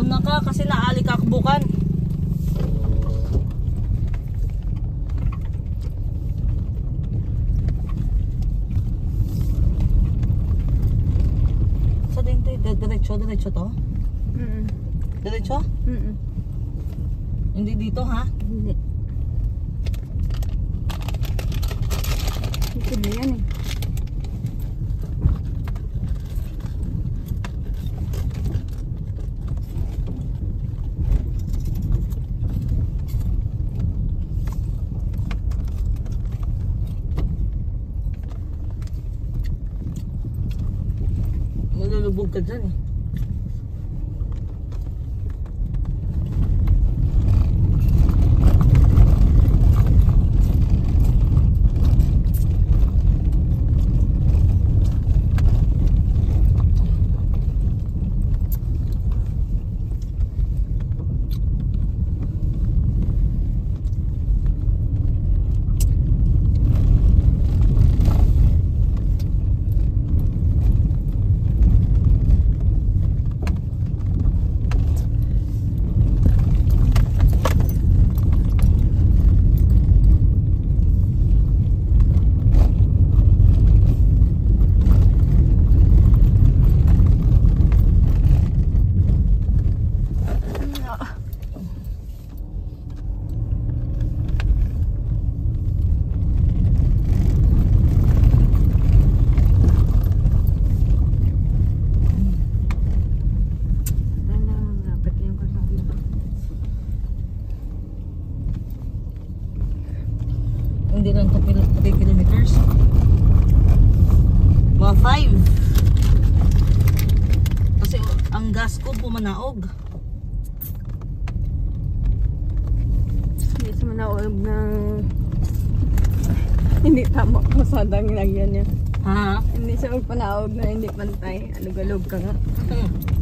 Una ka kasi naali kakbukan. Sa din tayo, diretso, diretso to? Mm Diretso? -mm. Hindi dito ha? Hindi. Ito na yan eh. Malulubog ka dyan eh. Wala na, dapat na yung kasama ko. Hindi lang 2 kil 3 kilometers. Mga 5. Kasi ang gas ko pumanaog. Hindi sa manaog ng... hindi tama pasada ang nilagyan niya. Ha? Hindi siya magpanaog na hindi pantay. Alog-alog ka nga. Hmm.